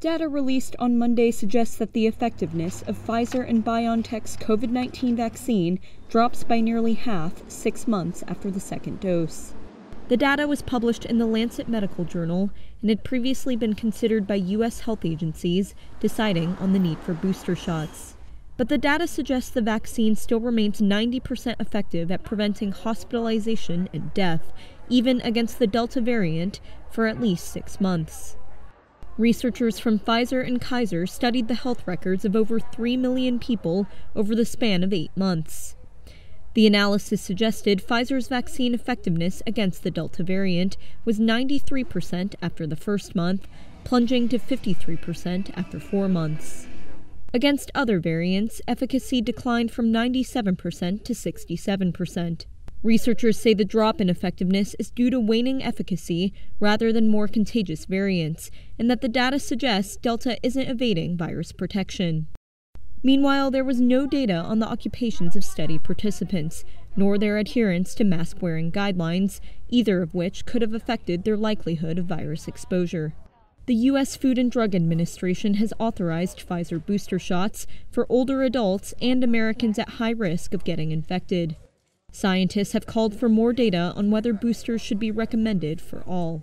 Data released on Monday suggests that the effectiveness of Pfizer and BioNTech's COVID 19 vaccine drops by nearly half six months after the second dose. The data was published in the Lancet Medical Journal and had previously been considered by U.S. health agencies deciding on the need for booster shots. But the data suggests the vaccine still remains 90% effective at preventing hospitalization and death, even against the Delta variant, for at least six months. Researchers from Pfizer and Kaiser studied the health records of over 3 million people over the span of eight months. The analysis suggested Pfizer's vaccine effectiveness against the Delta variant was 93% after the first month, plunging to 53% after four months. Against other variants, efficacy declined from 97% to 67%. Researchers say the drop in effectiveness is due to waning efficacy rather than more contagious variants, and that the data suggests Delta isn't evading virus protection. Meanwhile, there was no data on the occupations of study participants, nor their adherence to mask wearing guidelines, either of which could have affected their likelihood of virus exposure. The U.S. Food and Drug Administration has authorized Pfizer booster shots for older adults and Americans at high risk of getting infected. Scientists have called for more data on whether boosters should be recommended for all.